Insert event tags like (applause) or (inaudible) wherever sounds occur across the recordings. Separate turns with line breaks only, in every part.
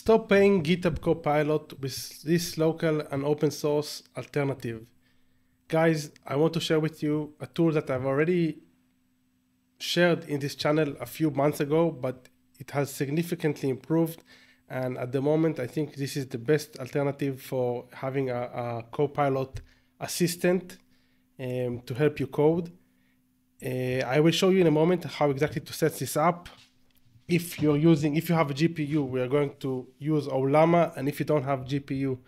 stop paying GitHub Copilot with this local and open source alternative. Guys, I want to share with you a tool that I've already shared in this channel a few months ago, but it has significantly improved. And at the moment, I think this is the best alternative for having a, a Copilot assistant um, to help you code. Uh, I will show you in a moment how exactly to set this up. If you're using, if you have a GPU, we are going to use Ollama, and if you don't have GPU,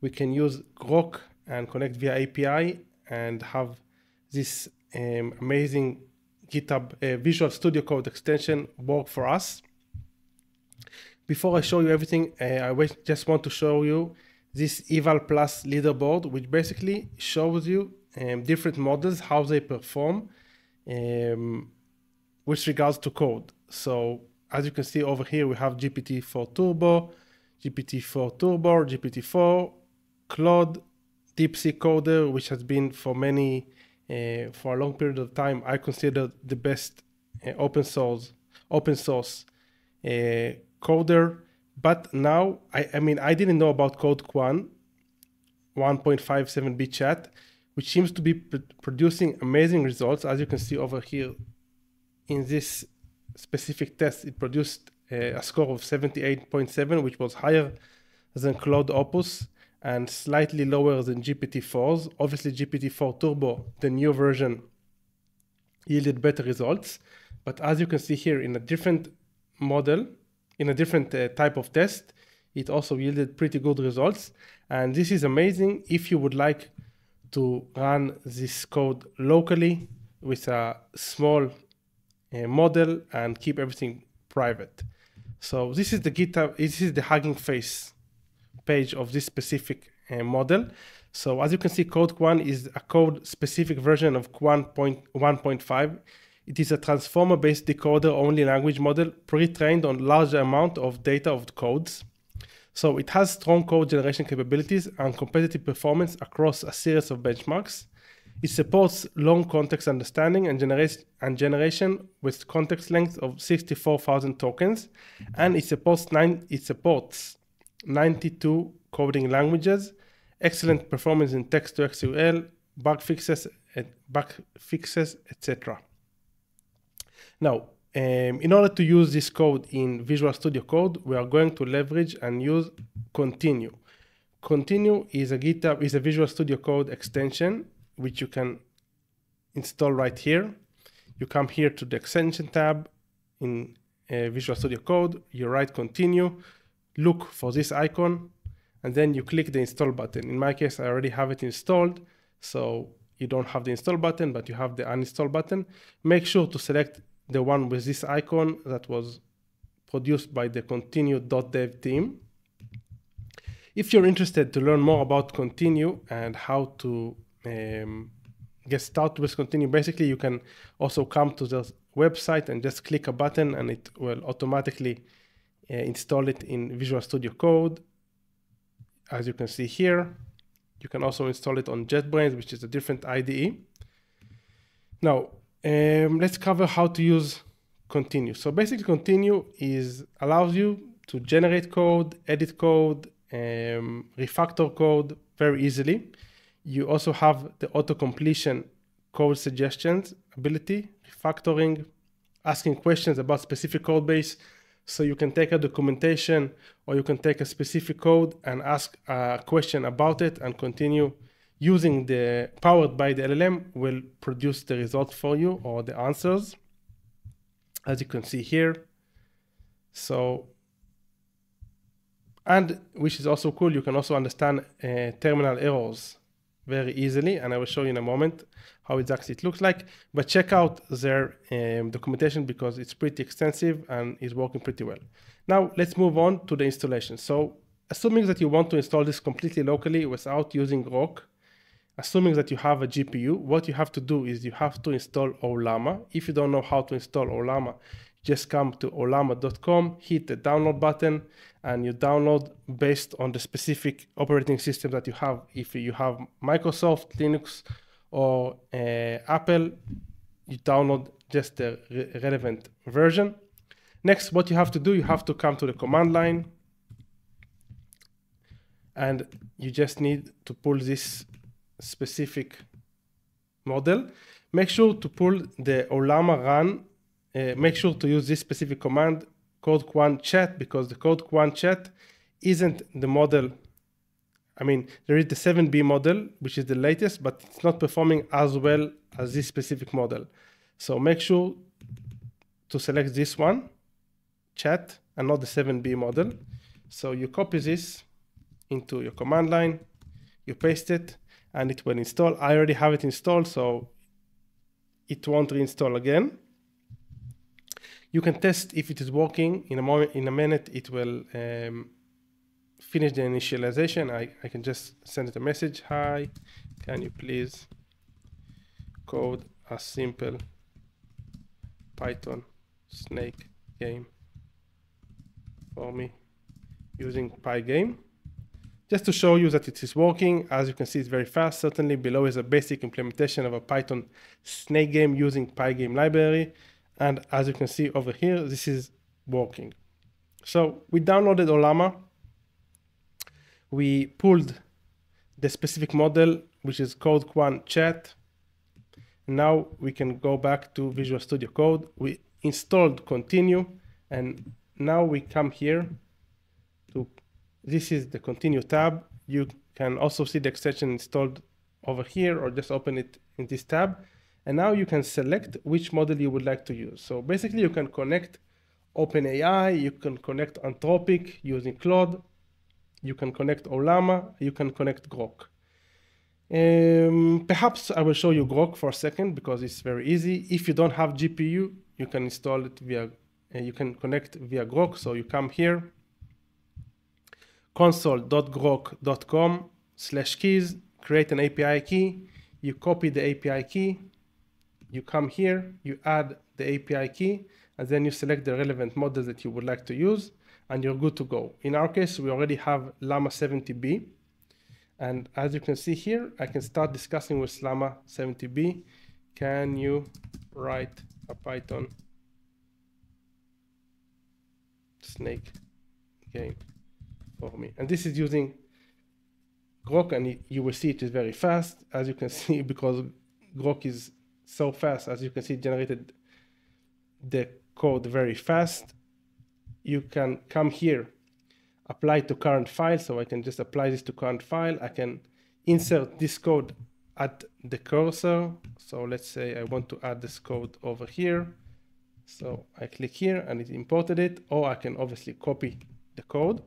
we can use Groq and connect via API and have this um, amazing GitHub uh, Visual Studio Code extension work for us. Before I show you everything, uh, I just want to show you this EvalPlus leaderboard, which basically shows you um, different models, how they perform um, with regards to code. So as you can see over here, we have GPT-4 Turbo, GPT-4 Turbo, GPT-4, Claude, DeepSeek Coder, which has been for many, uh, for a long period of time, I consider the best uh, open source, open source uh, coder. But now, I, I mean, I didn't know about CodeQwen 1.57b chat, which seems to be pr producing amazing results. As you can see over here in this specific test, it produced a score of 78.7, which was higher than Claude Opus and slightly lower than GPT-4s. Obviously, GPT-4 Turbo, the new version, yielded better results. But as you can see here, in a different model, in a different uh, type of test, it also yielded pretty good results. And this is amazing if you would like to run this code locally with a small model and keep everything private. So this is the GitHub, this is the Hugging Face page of this specific uh, model. So as you can see, CodeQwen is a code-specific version of Qwen 1.5. It is a transformer-based decoder-only language model pre-trained on large amount of data of codes. So it has strong code generation capabilities and competitive performance across a series of benchmarks. It supports long context understanding and, and generation with context length of 64,000 tokens, and it supports nine. It supports 92 coding languages, excellent performance in text to SQL, bug fixes, bug fixes, etc. Now, um, in order to use this code in Visual Studio Code, we are going to leverage and use Continue. Continue is a GitHub is a Visual Studio Code extension which you can install right here. You come here to the extension tab in uh, Visual Studio Code. You write Continue look for this icon and then you click the install button. In my case, I already have it installed. So you don't have the install button, but you have the uninstall button. Make sure to select the one with this icon that was produced by the continue.dev team. If you're interested to learn more about Continue and how to um, get started with Continue, basically you can also come to the website and just click a button and it will automatically uh, install it in Visual Studio Code. As you can see here, you can also install it on JetBrains, which is a different IDE. Now, um, let's cover how to use Continue. So basically, Continue is allows you to generate code, edit code, um, refactor code very easily. You also have the auto completion code suggestions ability, refactoring, asking questions about specific code base. So you can take a documentation or you can take a specific code and ask a question about it and continue. Using the powered by the LLM will produce the result for you or the answers as you can see here. So, and which is also cool, you can also understand uh, terminal errors very easily and I will show you in a moment how exactly it looks like. But check out their um, documentation because it's pretty extensive and is working pretty well. Now let's move on to the installation. So assuming that you want to install this completely locally without using Groq, assuming that you have a GPU, what you have to do is you have to install Ollama. If you don't know how to install Ollama, just come to ollama.com, hit the download button, and you download based on the specific operating system that you have. If you have Microsoft, Linux, or uh, Apple, you download just the re relevant version. Next, what you have to do, you have to come to the command line and you just need to pull this specific model. Make sure to pull the Ollama run. Uh, make sure to use this specific command, codeqwen chat, because the codeqwen chat isn't the model. I mean, there is the 7B model, which is the latest, but it's not performing as well as this specific model. So make sure to select this one, chat, and not the 7B model. So you copy this into your command line, you paste it, and it will install. I already have it installed, so it won't reinstall again. You can test if it is working. In a moment, in a minute, it will um, finish the initialization. I, I can just send it a message. Hi, can you please code a simple Python snake game for me using Pygame. Just to show you that it is working, as you can see, it's very fast. Certainly below is a basic implementation of a Python snake game using Pygame library. And as you can see over here, this is working. So we downloaded Ollama. We pulled the specific model, which is CodeQwen Chat. Now we can go back to Visual Studio Code. We installed continue, and now we come here to this is the continue tab. You can also see the extension installed over here or just open it in this tab. And now you can select which model you would like to use. So basically you can connect OpenAI, you can connect Anthropic using Claude, you can connect Ollama, you can connect Groq. Um, perhaps I will show you Groq for a second because it's very easy. If you don't have GPU, you can install it via, uh, you can connect via Groq. So you come here, console.groq.com slash keys, create an API key, you copy the API key, you come here, you add the API key, and then you select the relevant models that you would like to use, and you're good to go. In our case, we already have Llama 70B, and as you can see here, I can start discussing with Llama 70B. Can you write a Python snake game for me? And this is using Groq, and you will see it is very fast, as you can (laughs) see, because Groq is so fast, as you can see, generated the code very fast. You can come here apply to current file. So I can just apply this to current file. I can insert this code at the cursor. So let's say I want to add this code over here. So I click here and it imported it, or I can obviously copy the code.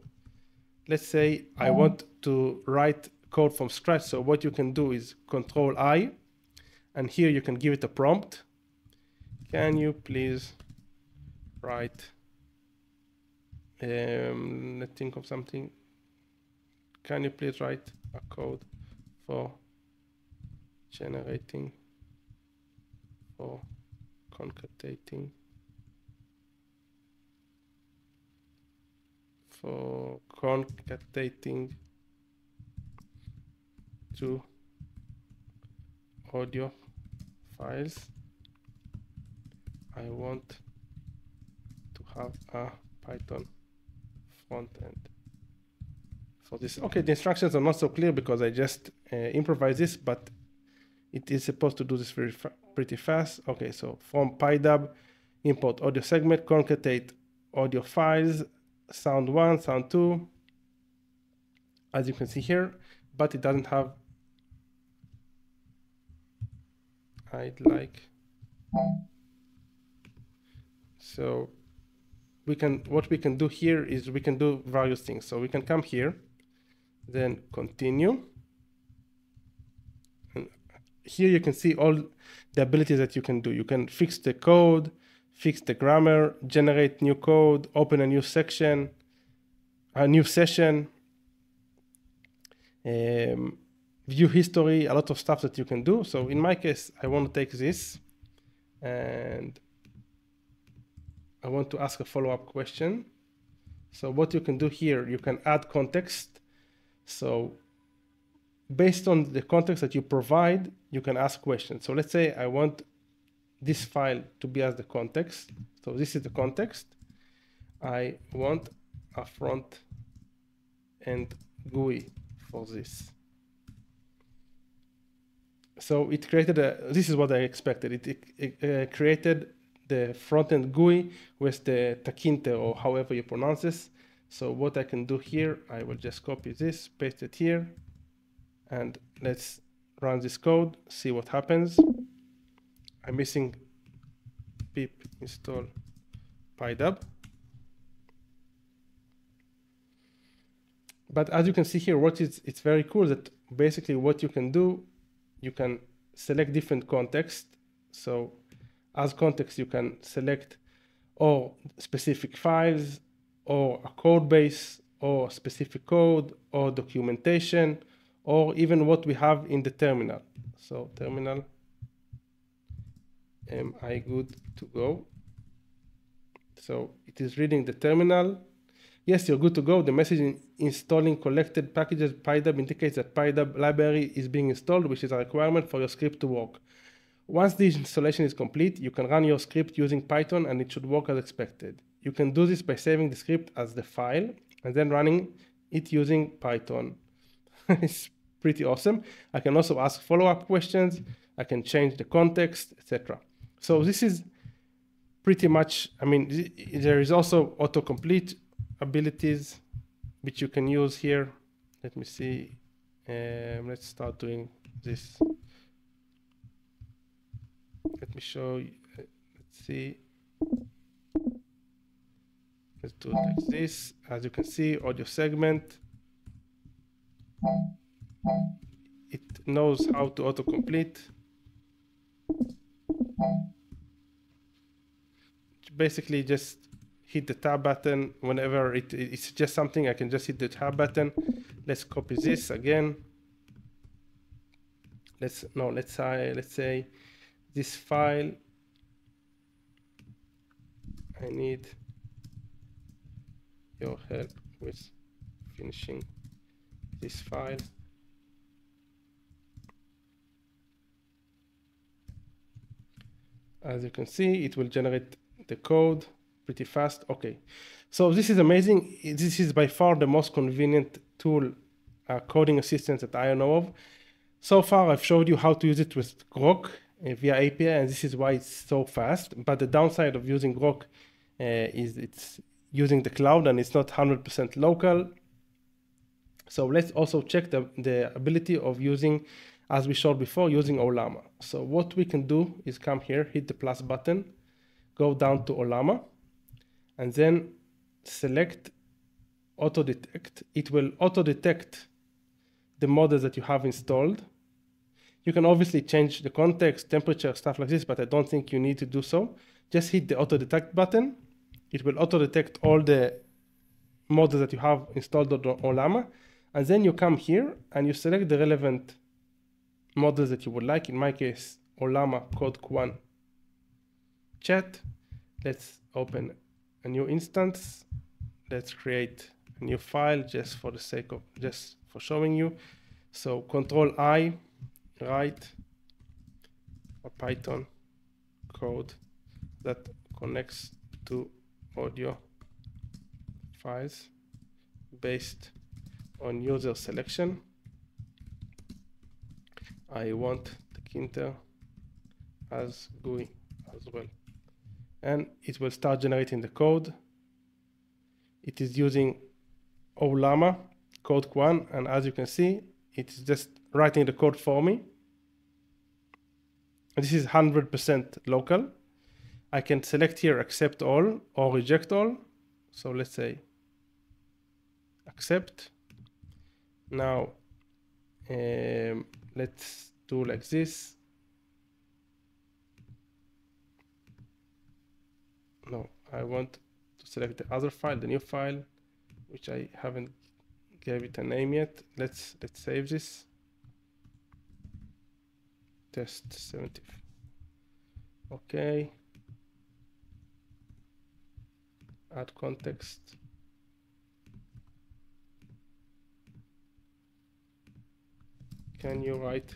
Let's say I want to write code from scratch. So what you can do is control I, and here you can give it a prompt. Can you please write um, let's think of something. Can you please write a code for generating, for concatenating, for concatenating to audio files. I want to have a Python front end for this. Okay, the instructions are not so clear because I just uh, improvise this, but it is supposed to do this very fa pretty fast. Okay, so from PyDub, import audio segment, concatenate audio files, sound one, sound two, as you can see here, but it doesn't have, I'd like, so we can what we can do here is we can do various things. So we can come here, then continue. And here you can see all the abilities that you can do. You can fix the code, fix the grammar, generate new code, open a new section, a new session, um, view history, a lot of stuff that you can do. So in my case, I want to take this and I want to ask a follow-up question. So what you can do here, you can add context. So based on the context that you provide, you can ask questions. So let's say I want this file to be as the context. So this is the context. I want a front end GUI for this. So it created a, this is what I expected. It, it, it uh, created the front-end GUI with the tkinter or however you pronounce this. So what I can do here, I will just copy this, paste it here, and let's run this code, see what happens. I'm missing pip install PyDub. But as you can see here, what is it's very cool that basically what you can do, you can select different context. So as context, you can select or specific files or a code base or specific code or documentation or even what we have in the terminal. So terminal, am I good to go? So it is reading the terminal. Yes, you're good to go. The message in installing collected packages PyDub indicates that PyDub library is being installed, which is a requirement for your script to work. Once the installation is complete, you can run your script using Python and it should work as expected. You can do this by saving the script as the file and then running it using Python. (laughs) it's pretty awesome. I can also ask follow-up questions. I can change the context, etc. So this is pretty much, I mean, there is also autocomplete abilities which you can use here. Let me see. Um, let's start doing this. Let me show you. Let's see. Let's do it like this. As you can see, audio segment. It knows how to autocomplete. Basically, just hit the tab button whenever it, it's just something. I can just hit the tab button. Let's copy this again. Let's no. Let's say let's say this file. I need your help with finishing this file. As you can see, it will generate the code pretty fast. Okay, so this is amazing. This is by far the most convenient tool, uh, coding assistant that I know of. So far, I've showed you how to use it with Groq uh, via API, and this is why it's so fast. But the downside of using Groq uh, is it's using the cloud and it's not 100% local. So let's also check the, the ability of using, as we showed before, using Ollama. So what we can do is come here, hit the plus button, go down to Ollama, and then select auto detect. It will auto detect the models that you have installed. You can obviously change the context, temperature, stuff like this, but I don't think you need to do so. Just hit the auto detect button it will auto detect all the models that you have installed on Ollama. And then you come here and you select the relevant models that you would like. In my case, Ollama Code One chat. Let's open a new instance. Let's create a new file just for the sake of just for showing you. So control I, write a Python code that connects to audio files based on user selection. I want tkinter as GUI as well. And it will start generating the code. It is using Ollama codeqwen, and as you can see, it is just writing the code for me. This is 100% local. I can select here accept all or reject all. So let's say accept. Now um, let's do like this. No, I want to select the other file, the new file, which I haven't gave it a name yet. Let's let's save this. Test 70. Okay. add context can you write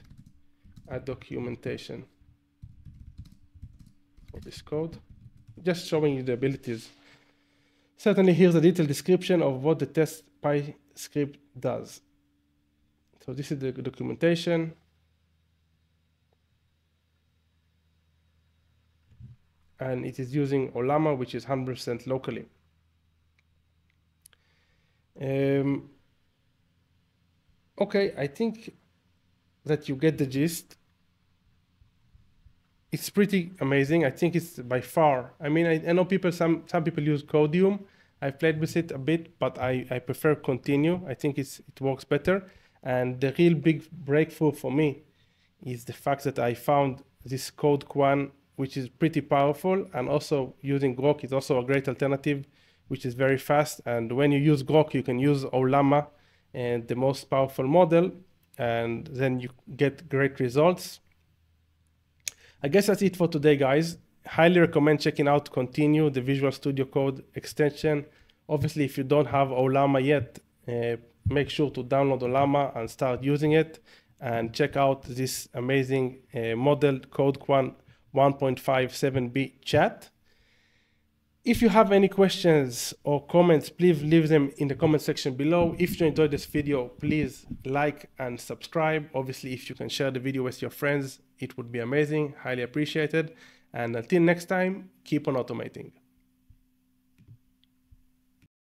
a documentation for this code just showing you the abilities certainly here's a detailed description of what the test py script does So this is the documentation. And it is using Ollama, which is 100% locally. Um, okay, I think that you get the gist. It's pretty amazing. I think it's by far. I mean, I, I know people. Some some people use Codeium. I've played with it a bit, but I, I prefer Continue. I think it's it works better. And the real big breakthrough for me is the fact that I found this CodeQwen, which is pretty powerful, and also using Groq is also a great alternative which is very fast. And when you use Groq, you can use Ollama and uh, the most powerful model, and then you get great results. I guess that's it for today, guys. Highly recommend checking out Continue, the Visual Studio Code extension. Obviously, if you don't have Ollama yet, uh, make sure to download Ollama and start using it and check out this amazing uh, model CodeQwen 1.57b chat. If you have any questions or comments, please leave them in the comment section below. If you enjoyed this video, please like and subscribe. Obviously, if you can share the video with your friends, it would be amazing, highly appreciated. And until next time, keep on automating.